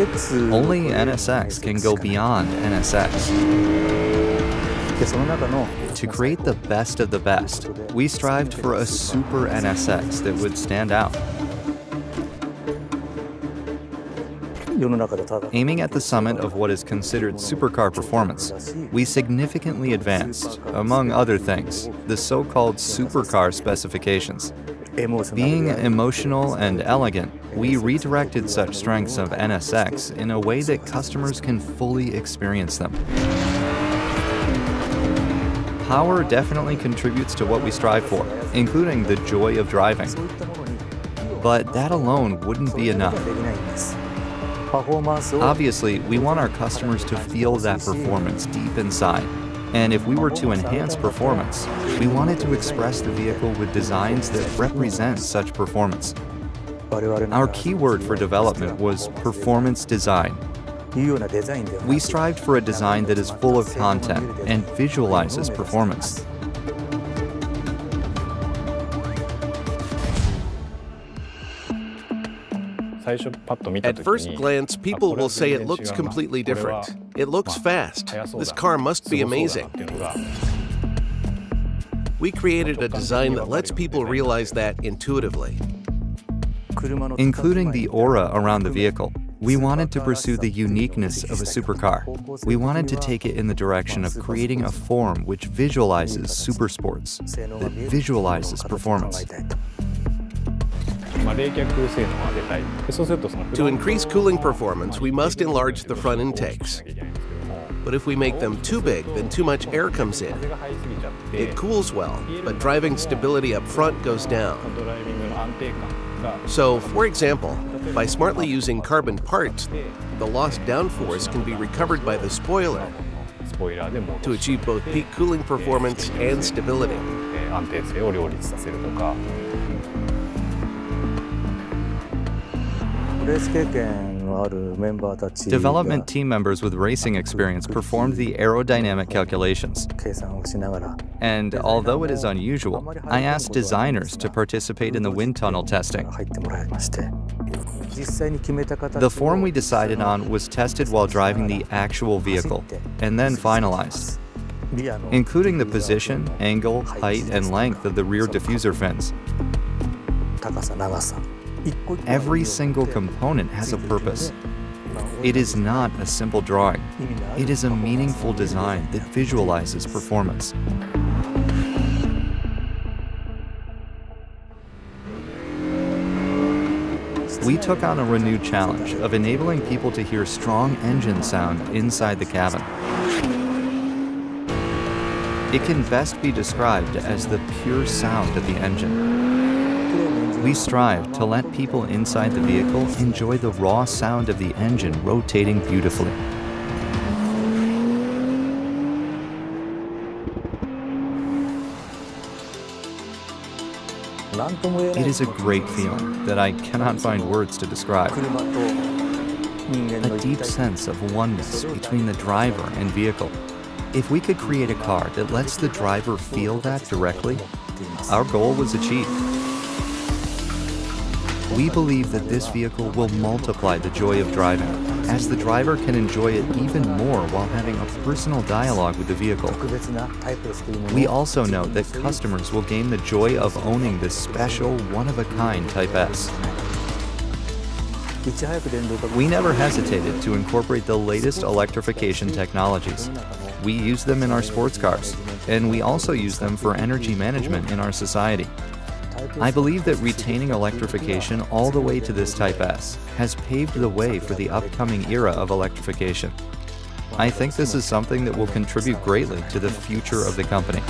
Only NSX can go beyond NSX. To create the best of the best, we strived for a super NSX that would stand out. Aiming at the summit of what is considered supercar performance, we significantly advanced, among other things, the so-called supercar specifications. Being emotional and elegant, we redirected such strengths of NSX in a way that customers can fully experience them. Power definitely contributes to what we strive for, including the joy of driving. But that alone wouldn't be enough. Obviously, we want our customers to feel that performance deep inside. And if we were to enhance performance, we wanted to express the vehicle with designs that represent such performance. Our keyword for development was performance design. We strived for a design that is full of content and visualizes performance. At first glance, people will say it looks completely different. It looks fast. This car must be amazing. We created a design that lets people realize that intuitively. Including the aura around the vehicle, we wanted to pursue the uniqueness of a supercar. We wanted to take it in the direction of creating a form which visualizes supersports, that visualizes performance. To increase cooling performance, we must enlarge the front intakes. But if we make them too big, then too much air comes in. It cools well, but driving stability up front goes down. So, for example, by smartly using carbon parts, the lost downforce can be recovered by the spoiler to achieve both peak cooling performance and stability. Development team members with racing experience performed the aerodynamic calculations. And although it is unusual, I asked designers to participate in the wind tunnel testing. The form we decided on was tested while driving the actual vehicle, and then finalized, including the position, angle, height, and length of the rear diffuser fins. Every single component has a purpose. It is not a simple drawing. It is a meaningful design that visualizes performance. We took on a renewed challenge of enabling people to hear strong engine sound inside the cabin. It can best be described as the pure sound of the engine. We strive to let people inside the vehicle enjoy the raw sound of the engine rotating beautifully. It is a great feeling that I cannot find words to describe. A deep sense of oneness between the driver and vehicle. If we could create a car that lets the driver feel that directly, our goal was achieved. We believe that this vehicle will multiply the joy of driving, as the driver can enjoy it even more while having a personal dialogue with the vehicle. We also know that customers will gain the joy of owning this special, one-of-a-kind Type S. We never hesitated to incorporate the latest electrification technologies. We use them in our sports cars, and we also use them for energy management in our society. I believe that retaining electrification all the way to this Type S has paved the way for the upcoming era of electrification. I think this is something that will contribute greatly to the future of the company.